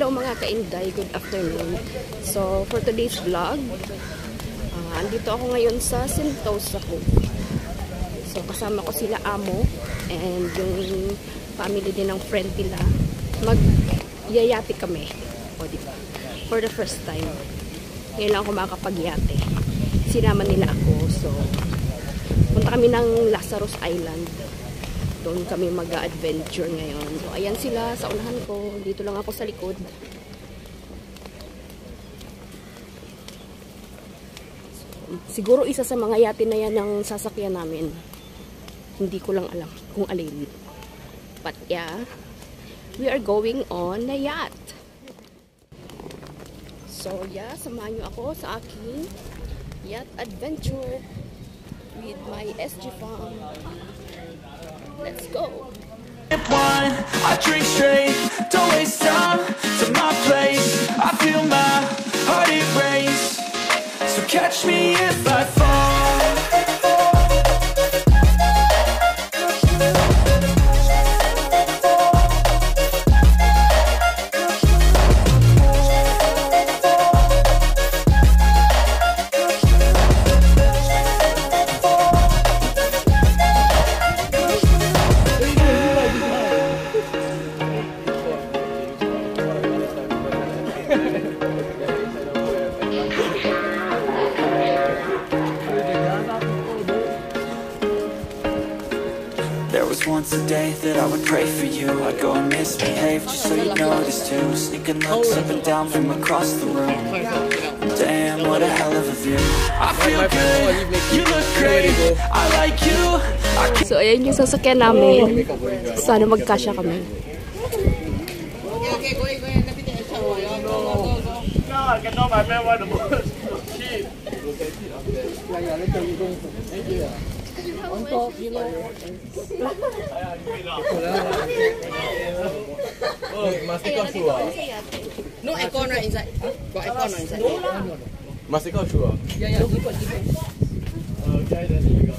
Hello mga kainday, good afternoon. So, for today's vlog, ah, andito ako ngayon sa Sentosa Cove. So, kasama ko sila amo and yung family din ng friend nila. Mag-yayate kami. O, di ba? For the first time. Ngayon lang ako makakapagyate. Sinama nila ako. So, punta kami ng Lazarus Island. Doon kami mag-adventure ngayon. So, ayan sila sa unahan ko. Dito lang ako sa likod. Siguro isa sa mga yate na yan ng sasakyan namin. Hindi ko lang alam kung alin. But yeah, we are going on a yacht. So yeah, samahan nyo ako sa aking yacht adventure with my SG farm. Let's go! wine, I drink straight. Don't waste time to my place. I feel my heart erase So catch me if I fall was once a day that I would pray for you. I'd go and misbehave just so you'd notice too. Sneaking looks up and down from across the room. Damn, what a hell of a view. I feel good, you look great. I like you, I So, ayan yung sasakyan namin. Sana magkasya kami. Oh, masih kau shoe ah? No aircon right inside. Got aircon right inside. Masih kau shoe ah? Yeah, yeah, you got different. Okay, then here we go.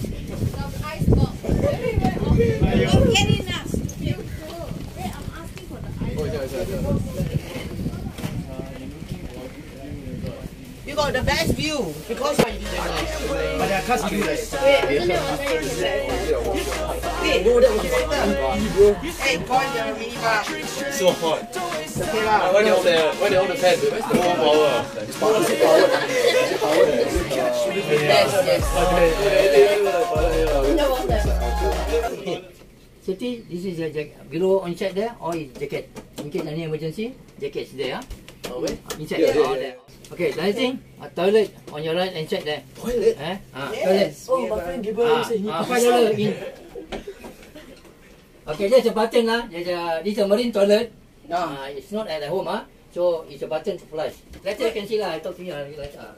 Oh, yeah, yeah, yeah. Got the best view because But I can't see this. hey, point the minibar. So hot. Okay lah. Why they on the why they on the fan? Where's the more power? Yes, yes. Safety, this is your jacket. Below on check there, or is jacket. In case any emergency, jacket is there. Oh, where? Inside Yeah, there, yeah, all yeah. there. Okay, last thing, a toilet on your right and check there. Toilet? Eh? Ah, toilet. Oh, my friend Gabriel Ah, said he ah, five dollar in. Okay, there's a button lah. There's a this a marine toilet. Ah. Ah, it's not at the home ah. So it's a button to flush. Later you can see lah. I talk to you lah. Like, ah.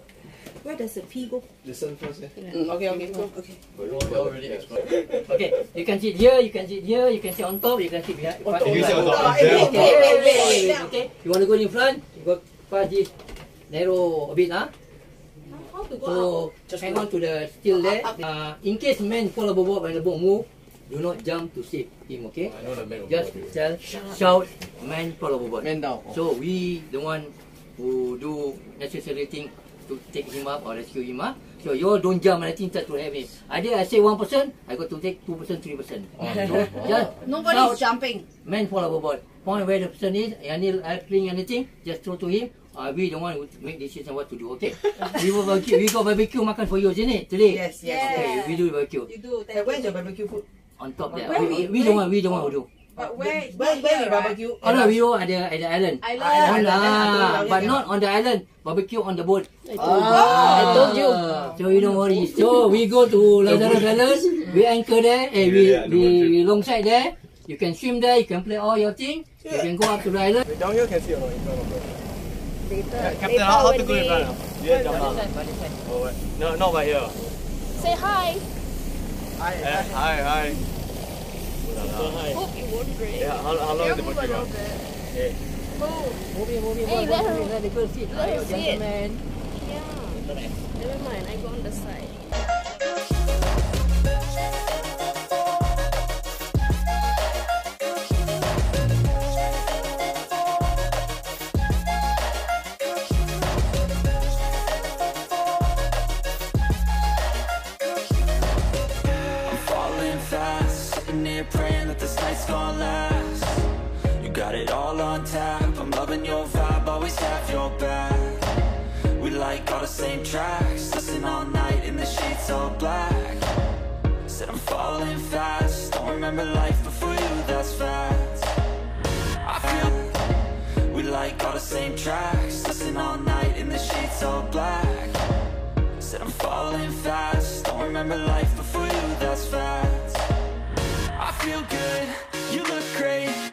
Where does the pee go? Listen first, eh? Mm, okay, okay, go. Okay. We already explored. Okay, you can sit here, you can sit here, you can sit on top, you can sit behind. On top. You can sit on top. Ah, eh, wait, wait, wait, wait, wait. Okay, you want to go in front? You go past this narrow a bit, huh? So hang on to the steel there. Uh, in case man fall overboard when the boat move, do not jump to save him. Okay? I know the man Just tell, shout, man fall overboard. Man down. So we the one who do necessary thing to take him up or rescue him up. So you all don't jump and I think start to have him. Either I say one person, I got to take two person, three person. So just Nobody's shout, jumping. man fall overboard. Point where the person is, any airplane, anything, just throw to him. Uh, we the one who make decision what to do. Okay. we will barbecue. We got barbecue makan for you, isn't it? Today. Yes, yes, Okay, yes. we do barbecue You do. Where's your barbecue food? on top there. Where We, we- we the one, we the one who do. But where? Where, where we barbecue? Oh no, we go at the at the island. Island. Island. ah, Island. but not on the island. Barbecue on the boat. I told you. I told you. So you don't worry. So we go to Lazarus Island. We anchor there. Eh, we we we alongside there. You can swim there. You can play all your thing. You can go up to the island. Down here can see or not in front of the Later, Captain, later how, how to go in we- front? ah? Yeah, jump down. Oh, what? No, not by here. Say hi. Eh, hi, hi. Hope you won't break. Yeah, how, how long is the barbecue? ah? Eh, Move in, move in, Hey, move let in. her- Let the girl sit. let her Ayo, sit. Yeah. Never mind. I go on the side. Tap, I'm loving your vibe, always have your back. We like all the same tracks, listen all night in the sheets all black. Said I'm falling fast, don't remember life before you, that's fact. I feel we like all the same tracks, listen all night in the sheets all black. Said I'm falling fast Don't remember life before you, that's fact I feel good, you look great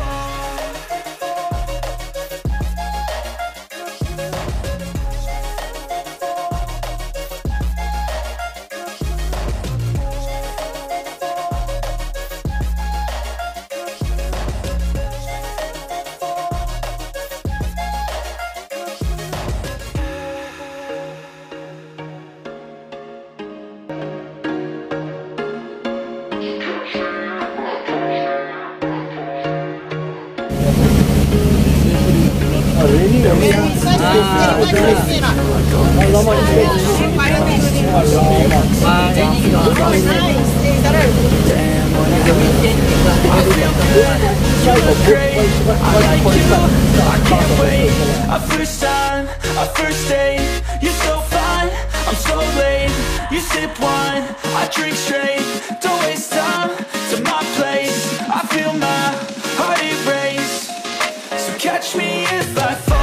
A first time, a first date. You're so fine, I'm so late. You sip wine, I drink straight. Don't waste time to my place. I feel my heart erase. So catch me if I fall.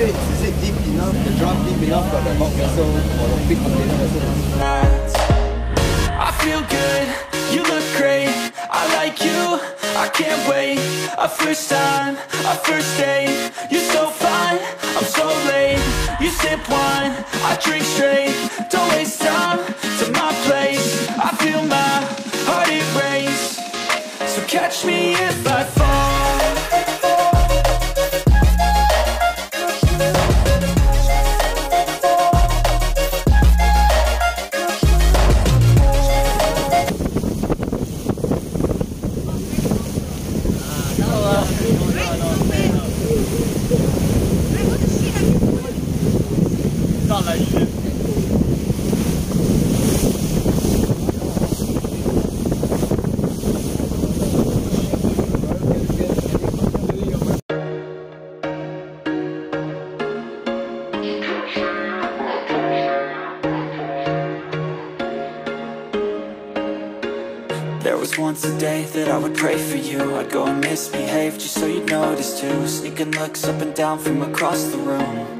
Is it deep enough, the deep enough for the vessel for the big container vessel? I feel good, you look great. I like you, I can't wait. A first time, a first date. You're so fine, I'm so late. You sip wine, I drink straight. Don't waste time to my place. I feel my heart erase So catch me if I There was once a day that I would pray for you. I'd go and misbehave just so you'd notice too. Sneaking looks up and down from across the room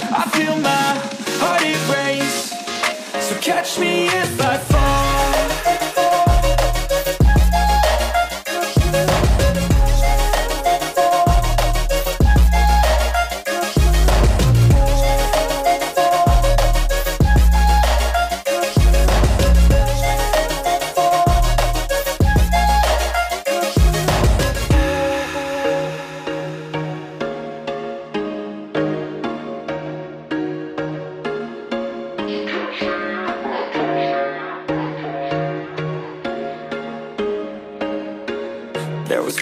catch me if I